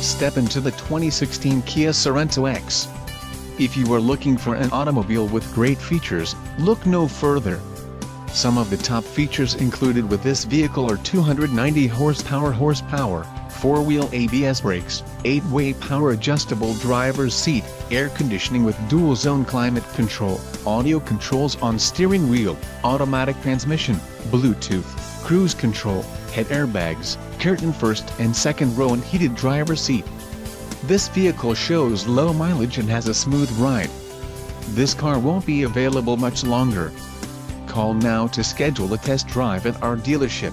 Step into the 2016 Kia Sorento X. If you are looking for an automobile with great features, look no further. Some of the top features included with this vehicle are 290 horsepower horsepower, 4-wheel ABS brakes, 8-way power adjustable driver's seat, air conditioning with dual-zone climate control, audio controls on steering wheel, automatic transmission, Bluetooth, cruise control, head airbags, curtain first and second row and heated driver seat. This vehicle shows low mileage and has a smooth ride. This car won't be available much longer. Call now to schedule a test drive at our dealership.